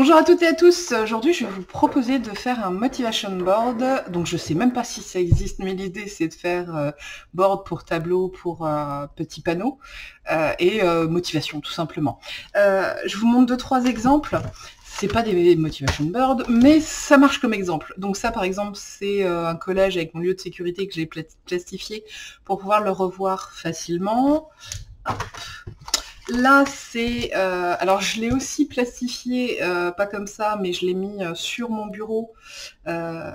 Bonjour à toutes et à tous. Aujourd'hui, je vais vous proposer de faire un motivation board. Donc, je sais même pas si ça existe, mais l'idée c'est de faire euh, board pour tableau, pour euh, petit panneau euh, et motivation tout simplement. je vous montre deux trois exemples. C'est pas des motivation boards, mais ça marche comme exemple. Donc ça, par exemple, c'est un collège avec mon lieu de sécurité que j'ai plastifié pour pouvoir le revoir facilement. Là, c'est... Euh, alors, je l'ai aussi plastifié, euh, pas comme ça, mais je l'ai mis euh, sur mon bureau.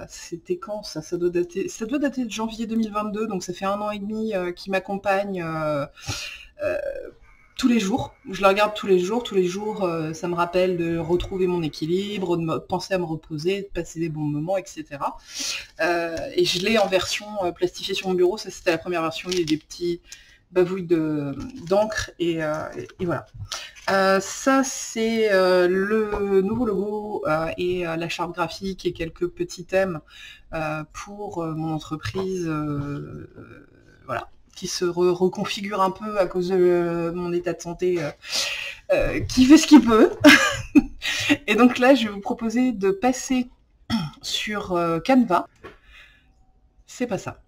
C'était quand ça? Ça doit, dater, ça doit dater de janvier 2022, donc ça fait un an et demi qui m'accompagne tous les jours. Je le regarde tous les jours. Tous les jours, ça me rappelle de retrouver mon équilibre, de penser à me reposer, de passer des bons moments, etc. et je l'ai en version plastifiée sur mon bureau. Ça, c'était la première version. Il y a des petits bavouille d'encre et, euh, voilà. Euh, ça c'est euh, le nouveau logo et la charte graphique et quelques petits thèmes pour mon entreprise voilà, qui se reconfigure un peu à cause de mon état de santé qui fait ce qu'il peut. et donc là je vais vous proposer de passer sur Canva. C'est pas ça.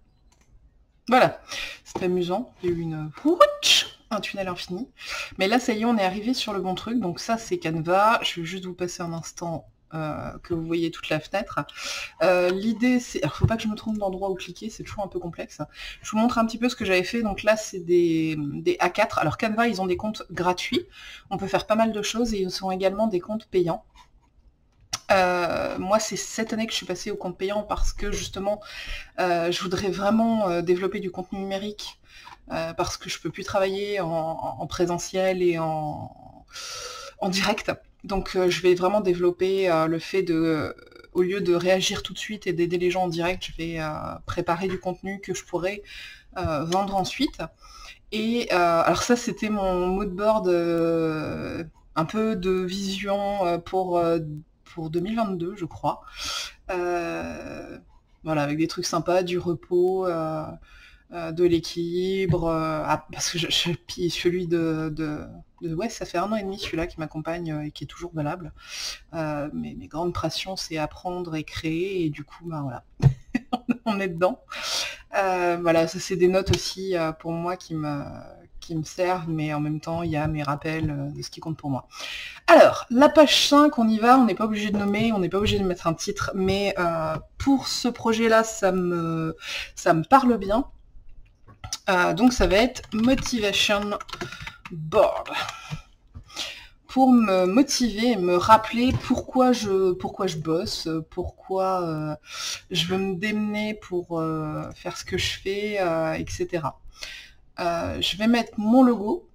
Voilà, amusant. Il y a eu une... un tunnel infini. Mais là, ça y est, on est arrivé sur le bon truc. Donc ça, c'est Canva. Je vais juste vous passer un instant euh, que vous voyez toute la fenêtre. Euh, l'idée, c'est... Alors, faut pas que je me trompe d'endroit où cliquer, c'est toujours un peu complexe. Je vous montre un petit peu ce que j'avais fait. Donc là, c'est des, des A4. Alors Canva, ils ont des comptes gratuits. On peut faire pas mal de choses et ils ont également des comptes payants. Euh, moi, c'est cette année que je suis passée au compte payant parce que justement, euh, je voudrais vraiment euh, développer du contenu numérique parce que je peux plus travailler en, présentiel et en, direct. Donc, je vais vraiment développer le fait de, au lieu de réagir tout de suite et d'aider les gens en direct, je vais préparer du contenu que je pourrais vendre ensuite. Et alors ça, c'était mon mood board, un peu de vision pour pour 2022, je crois. Euh, voilà, avec des trucs sympas, du repos, euh, euh, de l'équilibre. Ah, parce que je, celui de, de, Ouais, ça fait un an et demi celui-là qui m'accompagne et qui est toujours valable. mais mes grandes passions, c'est apprendre et créer. Et du coup, ben voilà, on est dedans. voilà, ça c'est des notes aussi pour moi qui me qui me servent, mais en même temps, il y a mes rappels euh, de ce qui compte pour moi. Alors, la page 5, on y va, on n'est pas obligé de nommer, on n'est pas obligé de mettre un titre, mais euh, pour ce projet-là, ça me, ça me parle bien. Euh, donc ça va être Motivation Board. Pour me motiver et me rappeler pourquoi je, pourquoi je bosse, pourquoi je veux me démener pour faire ce que je fais, etc. Euh, je vais mettre mon logo,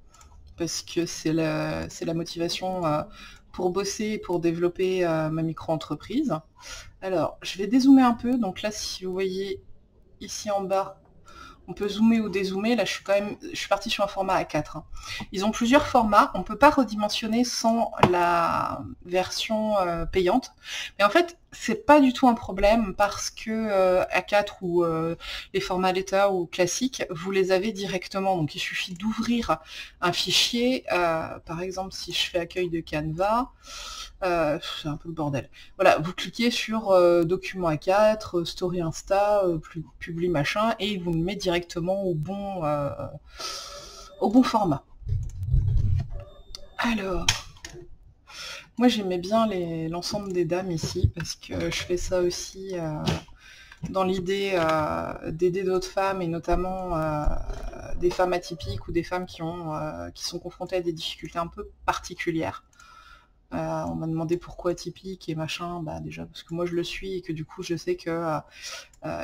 parce que c'est la, la, motivation euh, pour bosser, pour développer euh, ma micro-entreprise. Alors, je vais dézoomer un peu. Donc là, si vous voyez ici en bas, on peut zoomer ou dézoomer. Là, je suis quand même, je suis partie sur un format A4. Hein. Ils ont plusieurs formats. On ne peut pas redimensionner sans la version payante. Mais en fait, c'est pas du tout un problème parce que euh, A4 ou euh, les formats letter ou classiques, vous les avez directement. Donc il suffit d'ouvrir un fichier. Euh, par exemple, si je fais accueil de Canva, c'est un peu le bordel. Voilà, vous cliquez sur document A4, story Insta, publie machin, et il vous met directement au bon, au bon format. Alors, moi, j'aimais bien l'ensemble des dames ici, parce que je fais ça aussi euh, dans l'idée euh, d'aider d'autres femmes, et notamment euh, des femmes atypiques ou des femmes qui, ont, qui sont confrontées à des difficultés un peu particulières. on m'a demandé pourquoi atypique et machin, bah déjà parce que moi je le suis et que du coup je sais que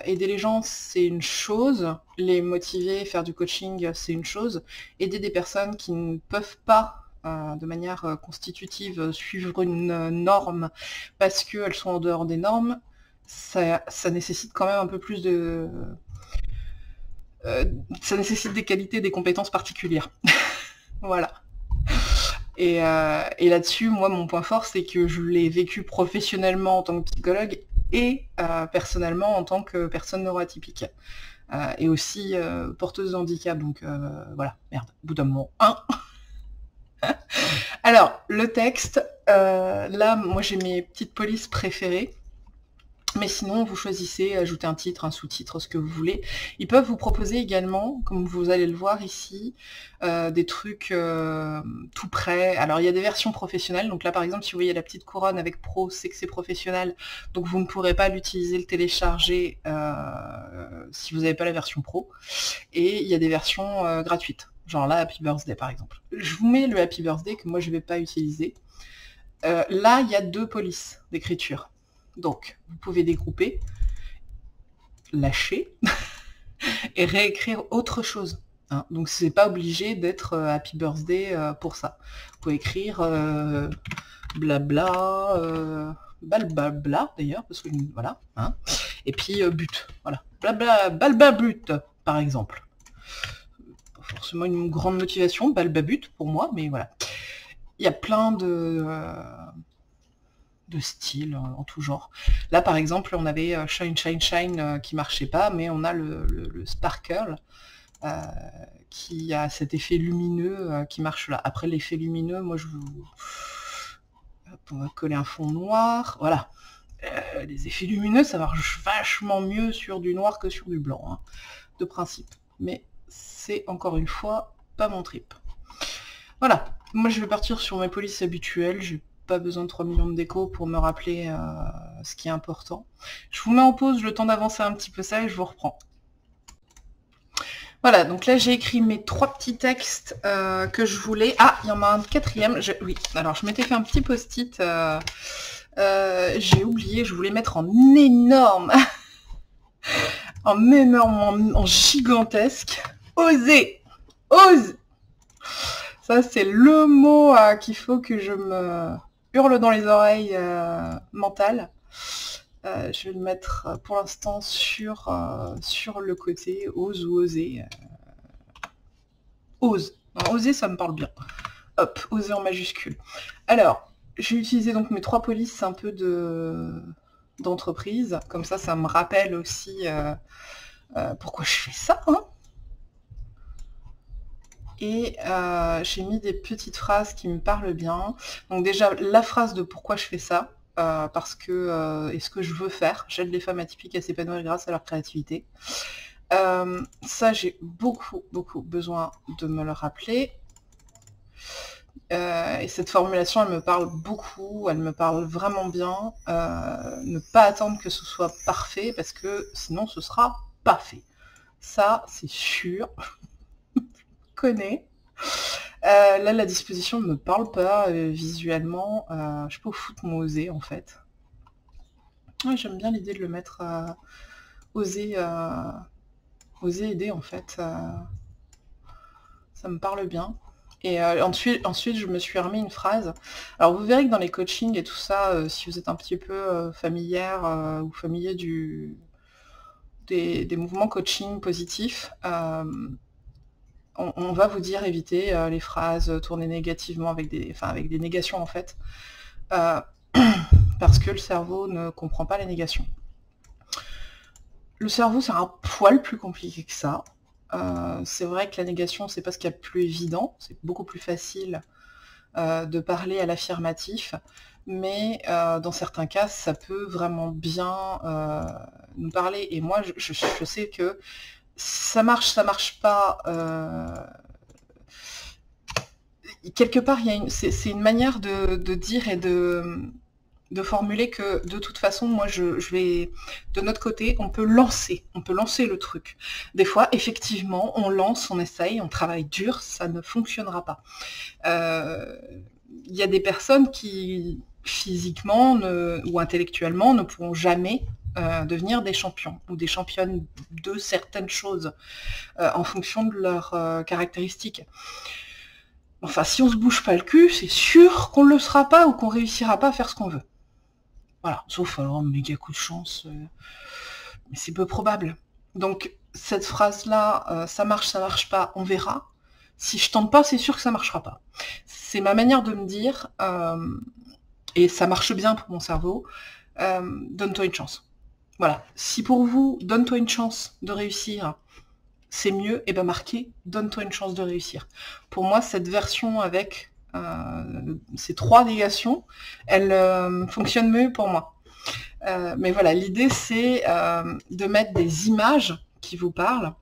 aider les gens c'est une chose, les motiver, faire du coaching c'est une chose, aider des personnes qui ne peuvent pas de manière euh, constitutive euh, suivre une euh, norme parce qu'elles sont en dehors des normes, ça, nécessite quand même un peu plus de... ça nécessite des qualités, des compétences particulières. voilà. Et, là-dessus, moi, mon point fort, c'est que je l'ai vécu professionnellement en tant que psychologue et personnellement en tant que personne neuroatypique. et aussi porteuse de handicap. Donc voilà, merde, bout d'un moment, un. Alors, le texte, euh, là, moi j'ai mes petites polices préférées. Mais sinon, vous choisissez, ajouter un titre, un sous-titre, ce que vous voulez. Ils peuvent vous proposer également, comme vous allez le voir ici, euh, des trucs euh, tout prêts. Alors, il y a des versions professionnelles. Donc là, par exemple, si vous voyez la petite couronne avec Pro, c'est que c'est professionnel. Donc, vous ne pourrez pas l'utiliser, le télécharger si vous n'avez pas la version Pro. Et il y a des versions gratuites. Genre là, Happy Birthday par exemple. Je vous mets le Happy Birthday que moi je ne vais pas utiliser. Euh, là, il y a deux polices d'écriture. Donc, vous pouvez dégrouper, lâcher et réécrire autre chose. Hein. Donc, c'est pas obligé d'être euh, Happy Birthday euh, pour ça. Vous pouvez écrire blabla, balbabla d'ailleurs, parce que voilà. Hein. Et puis but, voilà. Blabla, but, par exemple une grande motivation, balbabut pour moi, mais voilà. Il y a plein de, euh, de styles en tout genre. Là, par exemple, on avait euh, Shine, Shine, Shine euh, qui marchait pas, mais on a le, Sparkle qui a cet effet lumineux qui marche là. Après l'effet lumineux, moi je vous... on va coller un fond noir. Voilà. les effets lumineux, ça marche vachement mieux sur du noir que sur du blanc, hein, de principe. Mais c'est encore une fois pas mon trip. Voilà, moi je vais partir sur mes polices habituelles, j'ai pas besoin de 3 millions de déco pour me rappeler euh, ce qui est important. Je vous mets en pause le temps d'avancer un petit peu ça et je vous reprends. Voilà, donc là j'ai écrit mes trois petits textes euh, que je voulais. Ah, il y en a un quatrième. Oui, alors je m'étais fait un petit post-it. Euh, j'ai oublié, je voulais mettre en énorme, en énorme, en gigantesque. Oser Ose Ça, c'est le mot euh, qu'il faut que je me hurle dans les oreilles euh, mentales. Euh, je vais le mettre pour l'instant sur, le côté ose ou oser. ose. oser, ça me parle bien. Hop, oser en majuscule. Alors, j'ai utilisé donc mes trois polices un peu de d'entreprise. Comme ça, ça me rappelle aussi pourquoi je fais ça. Hein et euh, j'ai mis des petites phrases qui me parlent bien. Donc déjà, la phrase de pourquoi je fais ça, euh, parce que euh, est ce que je veux faire, j'aide les femmes atypiques à s'épanouir grâce à leur créativité. ça, j'ai beaucoup, beaucoup besoin de me le rappeler. et cette formulation, elle me parle beaucoup, elle me parle vraiment bien. ne pas attendre que ce soit parfait, parce que sinon ce sera pas fait. Ça, c'est sûr connais. Euh, là, la disposition ne me parle pas euh, visuellement. Euh, je peux foutre mon oser en fait. J'aime bien l'idée de le mettre oser, oser aider en fait. ça me parle bien. Et ensuite, ensuite, je me suis remis une phrase. Alors, vous verrez que dans les coachings et tout ça, si vous êtes un petit peu familière ou familier du, des, des, mouvements coaching positifs, on, va vous dire éviter euh, les phrases tournées négativement avec des, négations en fait, euh, parce que le cerveau ne comprend pas les négations. Le cerveau c'est un poil plus compliqué que ça. Euh, c'est vrai que la négation c'est pas ce qu'il y a de plus évident, c'est beaucoup plus facile de parler à l'affirmatif, mais dans certains cas ça peut vraiment bien nous parler. Et moi je sais que ça marche, ça marche pas. Euh, quelque part, c'est une manière de, dire et de, formuler que de toute façon, moi, je, vais de notre côté, on peut lancer, on peut lancer le truc. Des fois, effectivement, on lance, on essaye, on travaille dur, ça ne fonctionnera pas. Euh, il y a des personnes qui physiquement ou intellectuellement ne pourront jamais euh, devenir des champions ou des championnes de certaines choses euh, en fonction de leurs euh, caractéristiques. Enfin, si on se bouge pas le cul, c'est sûr qu'on ne le sera pas ou qu'on réussira pas à faire ce qu'on veut. Voilà, sauf alors méga coup de chance, mais c'est peu probable. Donc cette phrase-là, ça marche, ça marche pas, on verra. Si je tente pas, c'est sûr que ça marchera pas. C'est ma manière de me dire, et ça marche bien pour mon cerveau, donne-toi une chance. Voilà. Si pour vous, donne-toi une chance de réussir, c'est mieux, et ben marquez, donne-toi une chance de réussir. Pour moi, cette version avec ces trois négations, elles fonctionnent mieux pour moi. mais voilà, l'idée c'est de mettre des images qui vous parlent,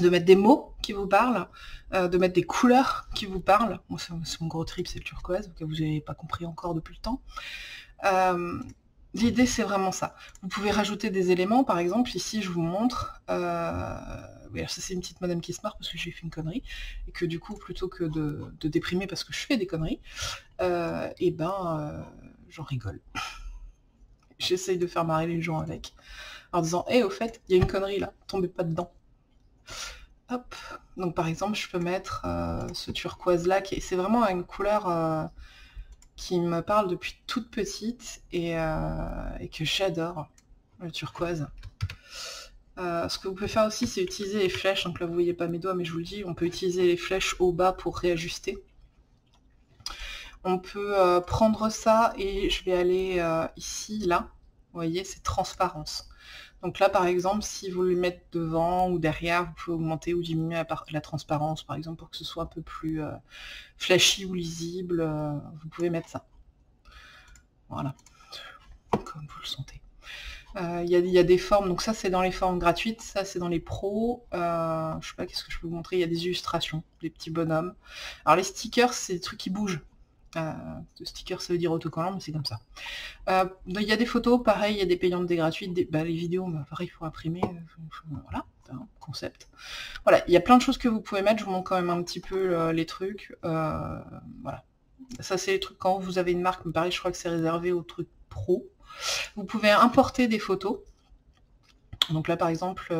de mettre des mots qui vous parlent, de mettre des couleurs qui vous parlent. Moi, c'est mon gros trip, c'est le turquoise, que vous n'avez pas compris encore depuis le temps. L'idée, c'est vraiment ça. Vous pouvez rajouter des éléments, par exemple, ici, je vous montre... Euh... Oui, ça, c'est une petite madame qui se marre parce que j'ai fait une connerie, et que du coup, plutôt que de, déprimer parce que je fais des conneries, euh, et eh ben, euh, j'en rigole. J'essaye de faire marrer les gens avec, en disant, hé, au fait, il y a une connerie là, tombez pas dedans. Hop. Donc, par exemple, je peux mettre euh, ce turquoise-là, qui c'est vraiment une couleur qui me parle depuis toute petite et, euh, que j'adore, le turquoise. Euh, ce que vous pouvez faire aussi, c'est utiliser les flèches. Donc là, vous voyez pas mes doigts, mais je vous le dis, on peut utiliser les flèches au bas pour réajuster. On peut euh, prendre ça et je vais aller ici, là. Vous voyez, c'est transparence. Donc là, par exemple, si vous le mettez devant ou derrière, vous pouvez augmenter ou diminuer la, transparence, par exemple, pour que ce soit un peu plus euh, flashy ou lisible. Euh, vous pouvez mettre ça. Voilà. Comme vous le sentez. Euh, il y, a des formes, donc ça c'est dans les formes gratuites, ça c'est dans les pros. je sais pas qu'est-ce que je peux vous montrer, il y a des illustrations, des petits bonhommes. Alors les stickers, c'est des trucs qui bougent. Euh, sticker, ça veut dire autocollant, mais c'est comme ça. Euh, il y a des photos, pareil, il y a des payantes, des gratuites, des, bah, les vidéos, bah, pareil, il faut imprimer, euh, voilà, concept. Voilà, il y a plein de choses que vous pouvez mettre, je vous montre quand même un petit peu les trucs, voilà. Ça, c'est les trucs quand vous avez une marque, mais pareil, je crois que c'est réservé aux trucs pro. Vous pouvez importer des photos, donc là, par exemple,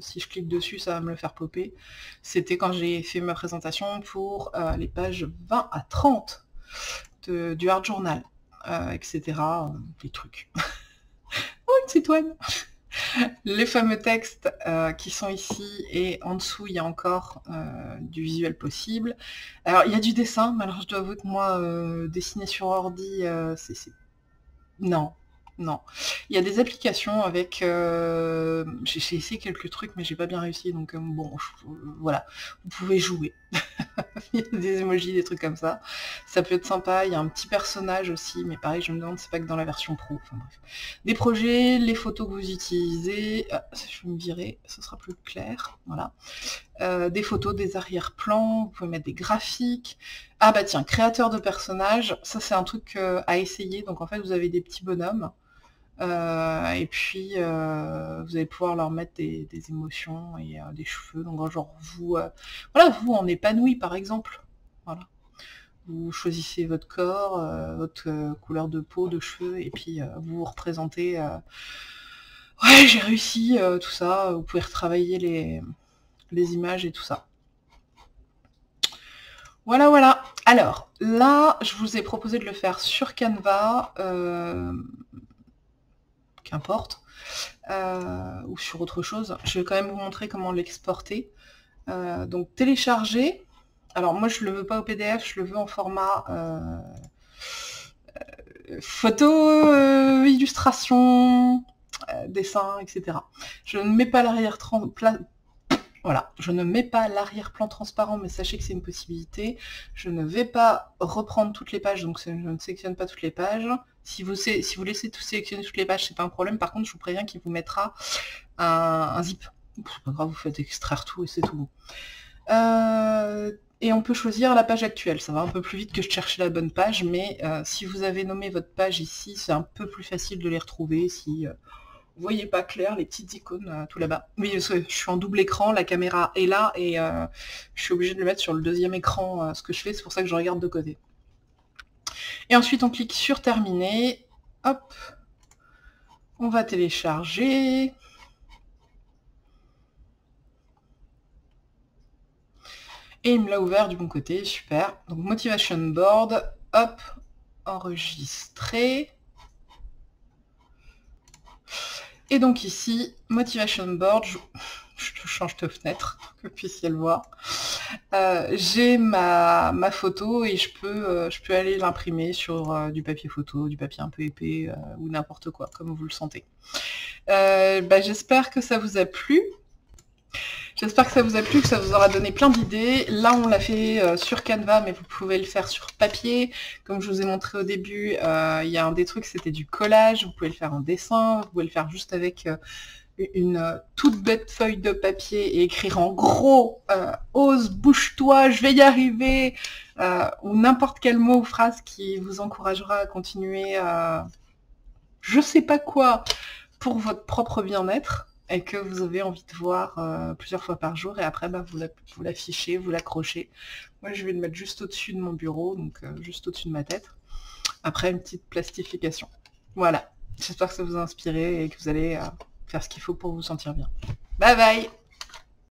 si je clique dessus, ça va me le faire popper. C'était quand j'ai fait ma présentation pour les pages 20 à 30 du hard journal, euh, etc. Euh, des trucs. oh, une citoyenne Les fameux textes euh, qui sont ici et en dessous, il y a encore du visuel possible. Alors, il y a du dessin, mais alors je dois avouer que moi, dessiner sur ordi, c'est... Non, non. Il y a des applications avec... Euh, j'ai essayé quelques trucs, mais j'ai pas bien réussi, donc euh, bon, voilà. Vous pouvez jouer. des emojis, des trucs comme ça. Ça peut être sympa. Il y a un petit personnage aussi, mais pareil, je me demande, c'est pas que dans la version pro. Enfin bref. Des projets, les photos que vous utilisez. Ah, je vais me virer, ce sera plus clair. Voilà. Euh, des photos, des arrière-plans, vous pouvez mettre des graphiques. Ah bah tiens, créateur de personnages, ça c'est un truc à essayer. Donc en fait, vous avez des petits bonhommes euh, et puis, euh, vous allez pouvoir leur mettre des, émotions et euh, des cheveux. Donc, genre, vous, voilà, vous en épanoui, par exemple. Voilà. Vous choisissez votre corps, votre couleur de peau, de cheveux, et puis vous vous représentez. ouais, j'ai réussi, tout ça. Vous pouvez retravailler les, les images et tout ça. Voilà, voilà. Alors, là, je vous ai proposé de le faire sur Canva euh, ou sur autre chose. Je vais quand même vous montrer comment l'exporter. Euh, donc télécharger. Alors moi je le veux pas au PDF, je le veux en format euh, photo, illustration, dessin, etc. Je ne mets pas l'arrière voilà, je ne mets pas l'arrière-plan transparent, mais sachez que c'est une possibilité. Je ne vais pas reprendre toutes les pages, donc je ne sélectionne pas toutes les pages. Si vous, laissez tout sélectionner toutes les pages, c'est pas un problème. Par contre, je vous préviens qu'il vous mettra un, zip. C'est pas grave, vous faites extraire tout et c'est tout. Euh, et on peut choisir la page actuelle. Ça va un peu plus vite que je cherchais la bonne page, mais euh, si vous avez nommé votre page ici, c'est un peu plus facile de les retrouver si euh, vous voyez pas clair les petites icônes tout là-bas. Oui, je suis en double écran, la caméra est là et je suis obligée de le mettre sur le deuxième écran, ce que je fais, c'est pour ça que je regarde de côté. Et ensuite, on clique sur terminer. Hop. On va télécharger. Et il me l'a ouvert du bon côté, super. Donc Motivation Board, hop, enregistrer. Et donc ici, Motivation Board, je change de fenêtre, que vous puissiez le voir. Euh, j'ai ma, photo et je peux, euh, je peux aller l'imprimer sur euh, du papier photo, du papier un peu épais ou n'importe quoi, comme vous le sentez. Bah, j'espère que ça vous a plu. J'espère que ça vous a plu, que ça vous aura donné plein d'idées. Là, on l'a fait euh, sur Canva, mais vous pouvez le faire sur papier. Comme je vous ai montré au début, euh, il y a un des trucs, c'était du collage. Vous pouvez le faire en dessin, vous pouvez le faire juste avec euh, une toute bête feuille de papier et écrire en gros ose, bouge-toi, je vais y arriver » ou n'importe quel mot ou phrase qui vous encouragera à continuer je sais pas quoi pour votre propre bien-être et que vous avez envie de voir euh, plusieurs fois par jour et après bah, vous l'affichez, vous l'accrochez. Moi je vais le mettre juste au-dessus de mon bureau, donc euh, juste au-dessus de ma tête. Après une petite plastification. Voilà, j'espère que ça vous a inspiré et que vous allez euh, faire ce qu'il faut pour vous sentir bien. Bye bye